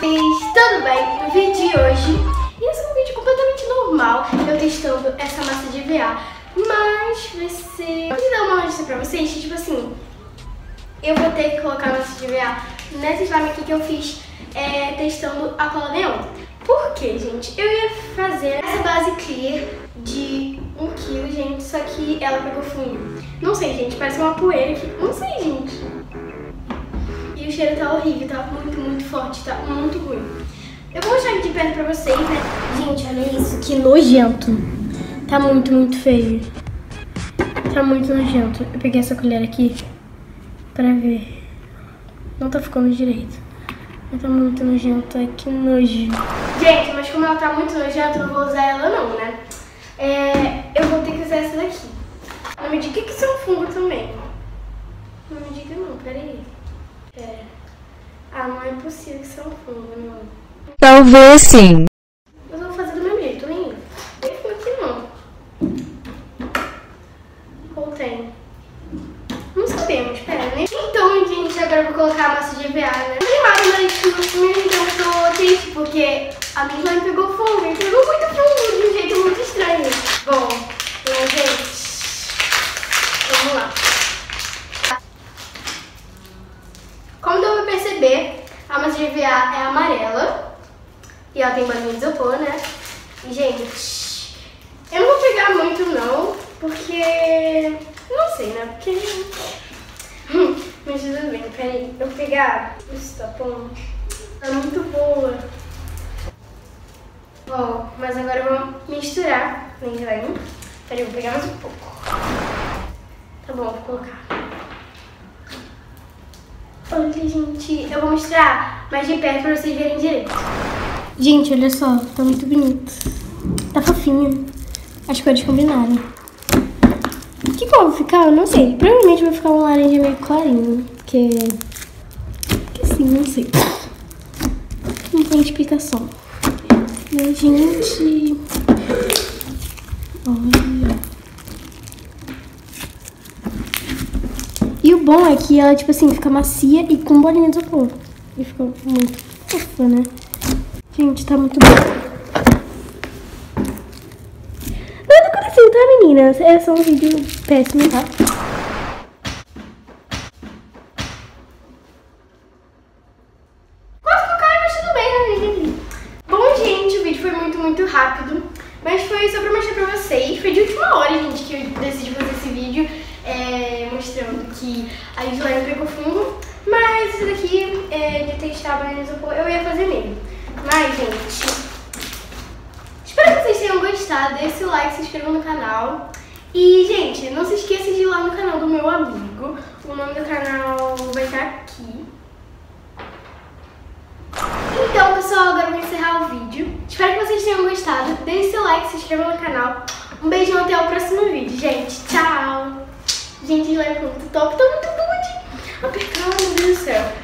Fitness, tudo bem? No vídeo de hoje, esse é um vídeo completamente normal, eu testando essa massa de VA, mas vai ser... Vou dar uma notícia pra vocês, que, tipo assim, eu vou ter que colocar a massa de VA nessa slime aqui que eu fiz é, testando a cola neon. Por quê, gente? Eu ia fazer essa base clear de 1kg, gente, só que ela pegou fundo. Não sei, gente, parece uma poeira aqui, não sei, gente. Cheiro tá horrível, tá muito, muito forte, tá muito ruim. Eu vou mostrar aqui de perto pra vocês, né? Gente, olha isso, que nojento. Tá muito, muito feio. Tá muito nojento. Eu peguei essa colher aqui pra ver. Não tá ficando direito. Mas tá muito nojenta, que nojo. Gente, mas como ela tá muito nojenta, eu não vou usar ela não, né? É, eu vou ter que usar essa daqui. Não me diga que isso é um fungo também. Não me diga não, peraí. Pera. Ah, não é possível que é um fungo, não. Talvez sim. Mas eu vou fazer do meu jeito, hein? Tem fungo aqui não. Ou tem? Não sabemos, pera, né? Então, gente, agora eu vou colocar a massa de EVA, né? Animado, mas tipo, então eu tô triste porque a minha slime pegou fungo e pegou muito fungo de um jeito muito estranho. Bom, então, gente, vamos lá. Como perceber, a de EVA é amarela e ela tem bolinha de isopor, né? E, gente, eu não vou pegar muito não, porque... Não sei, né? Porque... Mas tudo bem, peraí. Eu vou pegar esse tapão. É muito boa. Ó, mas agora eu vou misturar na slime. Peraí, eu vou pegar mais um pouco. Tá bom, vou colocar. Olha, gente, eu vou misturar mais de perto pra vocês verem direito. Gente, olha só, tá muito bonito. Tá fofinho. As cores combinaram. Que cor vai ficar? Eu não sei. Provavelmente vai ficar um laranja meio clarinho. Porque... Que sim, não sei. Não tem explicação. Mas, gente... Olha... E o bom é que ela, tipo assim, fica macia e com bolinha de isopor. E fica muito fofa, né? Gente, tá muito bom. Do coração, tá, meninas? É só um vídeo péssimo, tá? Quase caio, mas tudo bem? Bom, gente, o vídeo foi muito rápido. Mas foi só pra mostrar pra vocês. Foi de última hora, gente, que eu decidi fazer esse vídeo. Mostrando que a slime pegou fungo. Mas esse daqui, é, de testar a banana de isopor, eu ia fazer mesmo. Mas, gente, espero que vocês tenham gostado. Deixe o like, se inscreva no canal. E, gente, não se esqueça de ir lá no canal do meu amigo. O nome do canal vai estar aqui. Então, pessoal, agora eu vou encerrar o vídeo. Espero que vocês tenham gostado. Deixe seu like, se inscreva no canal. Um beijão até o próximo vídeo, gente. Tchau! Gente, slime foi muito top. Tá muito bom de apertar, meu Deus do céu.